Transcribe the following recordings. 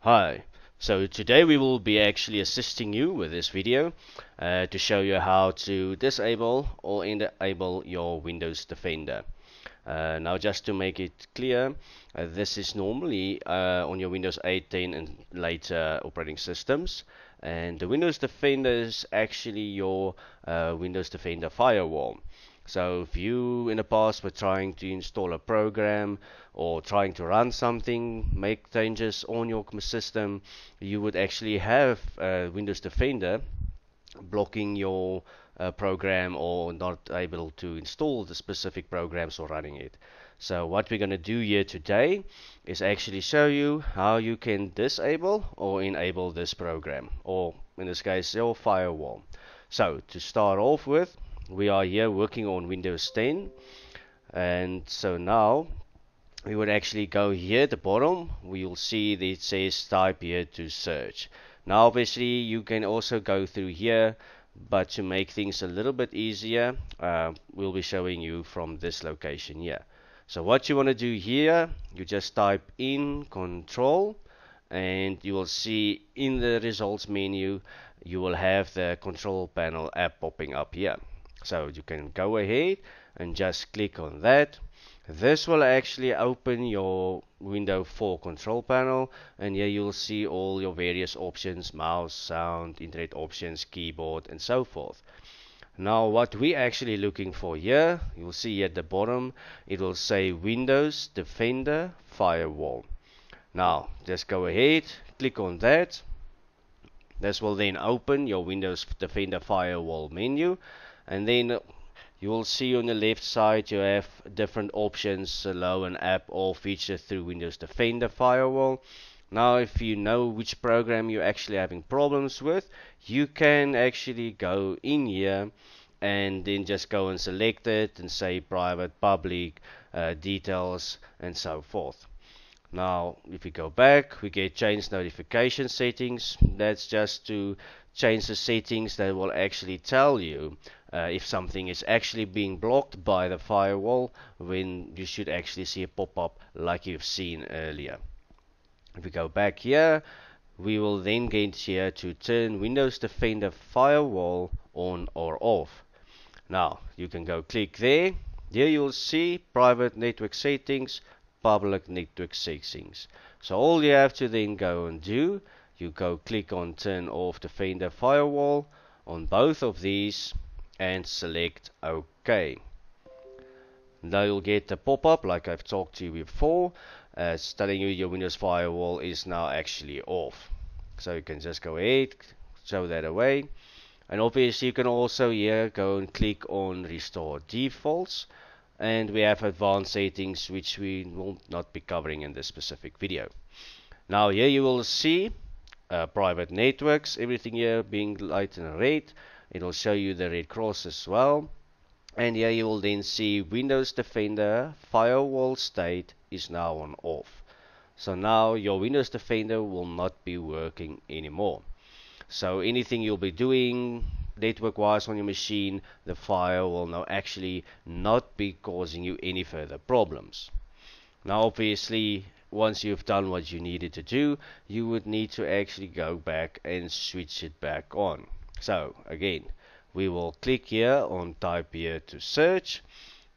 Hi, so today we will be actually assisting you with this video uh, to show you how to disable or enable your Windows Defender. Uh, now just to make it clear, uh, this is normally uh, on your Windows 8, 10 and later operating systems and the Windows Defender is actually your uh, Windows Defender firewall. So if you in the past were trying to install a program or trying to run something, make changes on your system, you would actually have uh, Windows Defender blocking your uh, program or not able to install the specific programs or running it. So what we're going to do here today is actually show you how you can disable or enable this program or in this case your firewall. So to start off with we are here working on Windows 10 and so now we would actually go here at the bottom. We will see that it says type here to search. Now obviously you can also go through here but to make things a little bit easier uh, we'll be showing you from this location here. So what you want to do here you just type in control and you will see in the results menu you will have the control panel app popping up here so you can go ahead and just click on that. This will actually open your window 4 control panel and here you'll see all your various options, mouse, sound, internet options, keyboard and so forth. Now what we're actually looking for here, you'll see at the bottom, it will say Windows Defender Firewall. Now just go ahead, click on that. This will then open your Windows Defender Firewall menu and then you will see on the left side you have different options allow an app or feature through Windows Defender firewall. Now if you know which program you're actually having problems with you can actually go in here and then just go and select it and say private public uh, details and so forth. Now if we go back we get change notification settings. That's just to change the settings that will actually tell you uh, if something is actually being blocked by the firewall when you should actually see a pop-up like you've seen earlier. If we go back here, we will then get here to turn Windows Defender Firewall on or off. Now, you can go click there. Here you'll see private network settings, public network settings. So all you have to then go and do, you go click on turn off the Defender Firewall on both of these and select OK. Now you'll get a pop-up like I've talked to you before as telling you your Windows Firewall is now actually off. So you can just go ahead, show that away. And obviously you can also here go and click on restore defaults and we have advanced settings which we will not be covering in this specific video. Now here you will see uh, private networks, everything here being light and red. It will show you the red cross as well. And here you will then see Windows Defender firewall state is now on off. So now your Windows Defender will not be working anymore. So anything you'll be doing network wise on your machine the firewall now actually not be causing you any further problems. Now obviously once you've done what you needed to do you would need to actually go back and switch it back on so again, we will click here on type here to search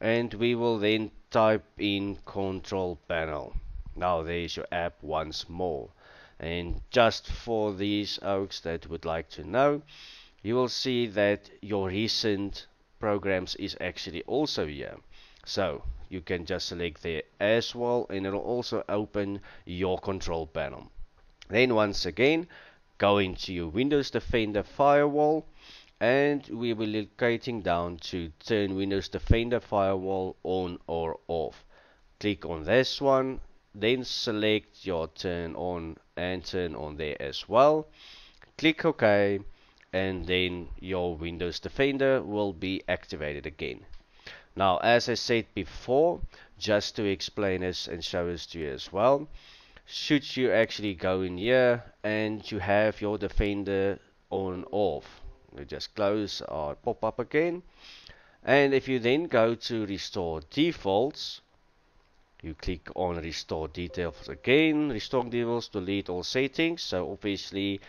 and we will then type in control panel. Now there's your app once more. And just for these oaks that would like to know, you will see that your recent programs is actually also here. So you can just select there as well and it'll also open your control panel. Then once again, go into your Windows Defender firewall and we will be locating down to turn Windows Defender firewall on or off. Click on this one, then select your turn on and turn on there as well. Click OK and then your Windows Defender will be activated again. Now as I said before, just to explain this and show this to you as well, should you actually go in here and you have your defender on off you just close or pop up again. And if you then go to restore defaults you click on restore details again. Restore defaults, delete all settings. So obviously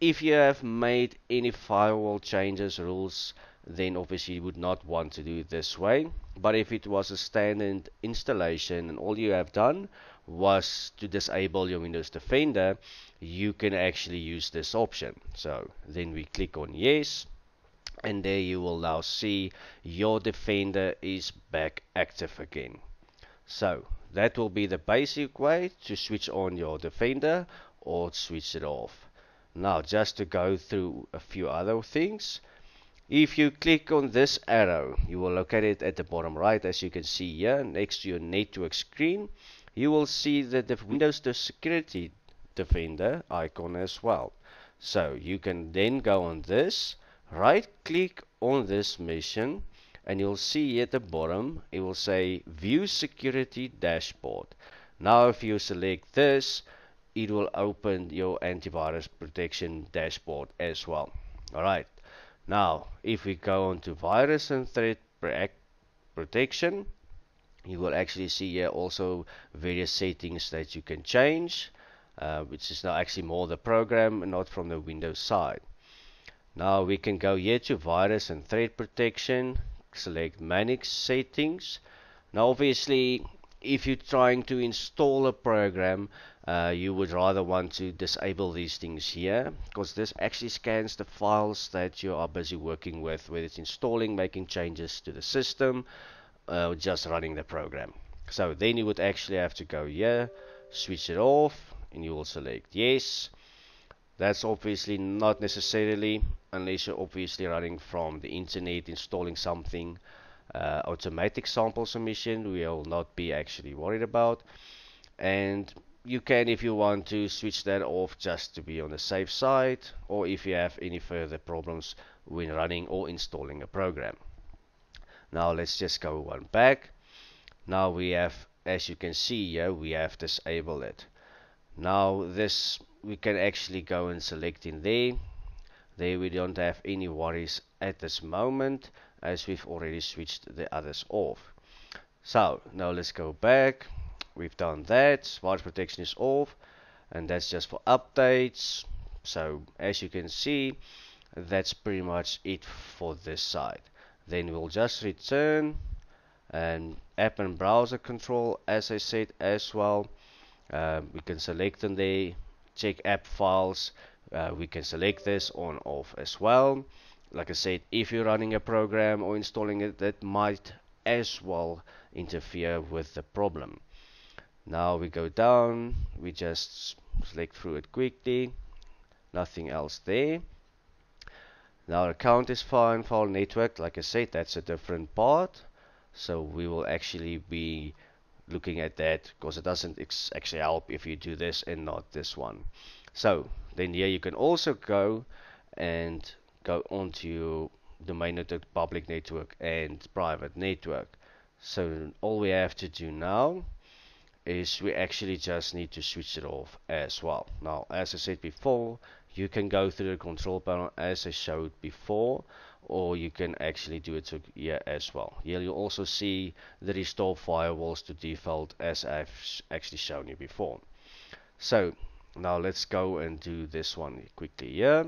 if you have made any firewall changes rules then obviously you would not want to do it this way but if it was a standard installation and all you have done was to disable your Windows Defender you can actually use this option so then we click on yes and there you will now see your Defender is back active again so that will be the basic way to switch on your Defender or switch it off. Now just to go through a few other things. If you click on this arrow, you will locate it at the bottom right as you can see here next to your network screen. You will see that the Windows Security Defender icon as well. So you can then go on this, right click on this mission and you'll see at the bottom it will say view security dashboard now if you select this it will open your antivirus protection dashboard as well alright now if we go on to virus and threat protection you will actually see here also various settings that you can change uh, which is now actually more the program and not from the Windows side. Now we can go here to virus and threat protection select manage settings. Now obviously if you're trying to install a program uh, you would rather want to disable these things here because this actually scans the files that you are busy working with whether it's installing making changes to the system uh, or just running the program. So then you would actually have to go here switch it off and you will select yes. That's obviously not necessarily unless you're obviously running from the internet installing something uh, automatic sample submission we will not be actually worried about. And you can if you want to switch that off just to be on the safe side or if you have any further problems when running or installing a program. Now let's just go one back. Now we have as you can see here we have disabled it. Now this we can actually go and select in there. There we don't have any worries at this moment as we've already switched the others off. So now let's go back. We've done that. Virus protection is off and that's just for updates. So as you can see that's pretty much it for this side. Then we'll just return and app and browser control as I said as well. Um, we can select them there check app files. Uh, we can select this on off as well like I said if you're running a program or installing it that might as well interfere with the problem. Now we go down we just select through it quickly nothing else there. Now account is fine file network like I said that's a different part. So we will actually be looking at that because it doesn't actually help if you do this and not this one. So then here you can also go and go onto the main network public network and private network. So all we have to do now is we actually just need to switch it off as well. Now as I said before you can go through the control panel as I showed before or you can actually do it here as well. Here you'll also see the restore firewalls to default as I've actually shown you before. So now let's go and do this one quickly here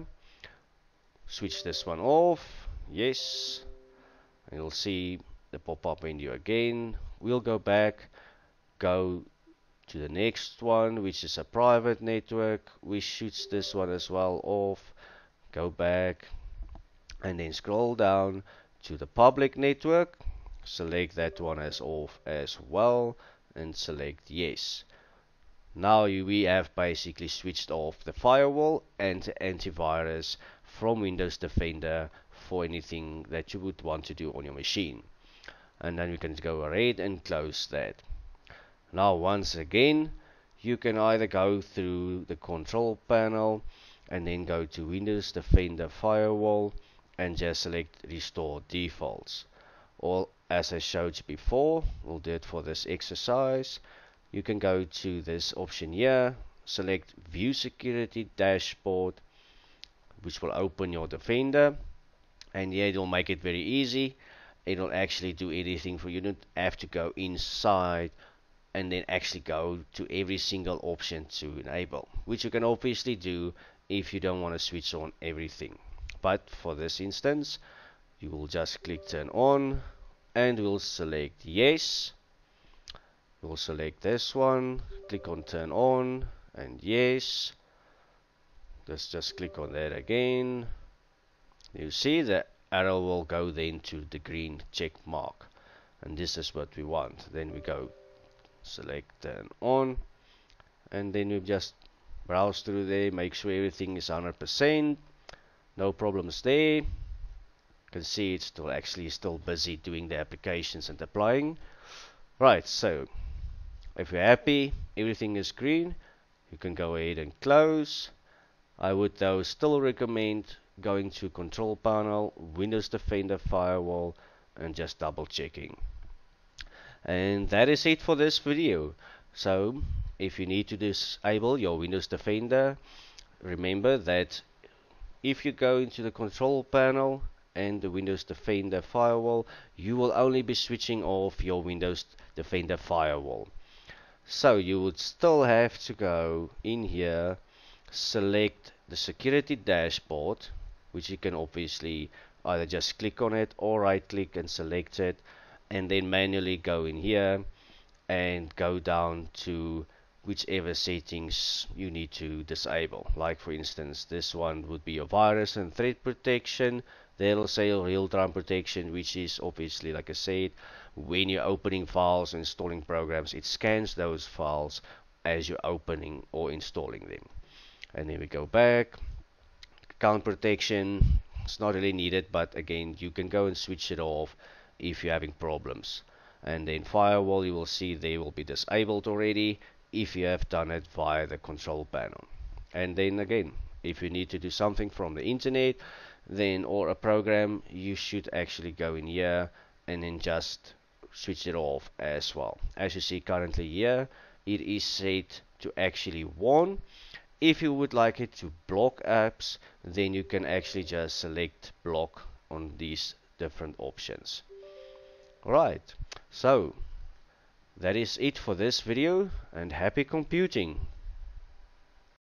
switch this one off. Yes. And you'll see the pop-up menu again. We'll go back go to the next one which is a private network. We switch this one as well off. Go back and then scroll down to the public network. Select that one as off as well and select yes. Now we have basically switched off the firewall and the antivirus from Windows Defender for anything that you would want to do on your machine. And then we can go ahead and close that. Now once again, you can either go through the control panel and then go to Windows Defender Firewall and just select Restore Defaults. Or as I showed you before, we'll do it for this exercise you can go to this option here select view security dashboard which will open your defender and yeah it'll make it very easy. It'll actually do anything for you. You don't have to go inside and then actually go to every single option to enable which you can obviously do if you don't want to switch on everything. But for this instance you will just click turn on and we'll select yes. We'll select this one click on turn on and yes let's just click on that again. You see the arrow will go then to the green check mark and this is what we want. Then we go select turn on and then we just browse through there make sure everything is 100% no problems there. You can see it's still actually still busy doing the applications and applying. Right so if you're happy everything is green you can go ahead and close I would though still recommend going to control panel Windows Defender firewall and just double checking. And that is it for this video. So if you need to disable your Windows Defender remember that if you go into the control panel and the Windows Defender firewall you will only be switching off your Windows Defender firewall. So you would still have to go in here select the security dashboard which you can obviously either just click on it or right click and select it and then manually go in here and go down to whichever settings you need to disable. Like for instance this one would be your virus and threat protection there will say real-time protection which is obviously like I said when you're opening files installing programs it scans those files as you're opening or installing them and then we go back. Account protection it's not really needed but again you can go and switch it off if you're having problems. And then firewall you will see they will be disabled already if you have done it via the control panel. And then again if you need to do something from the internet then or a program you should actually go in here and then just switch it off as well. As you see currently here it is set to actually one if you would like it to block apps then you can actually just select block on these different options. Alright so that is it for this video and happy computing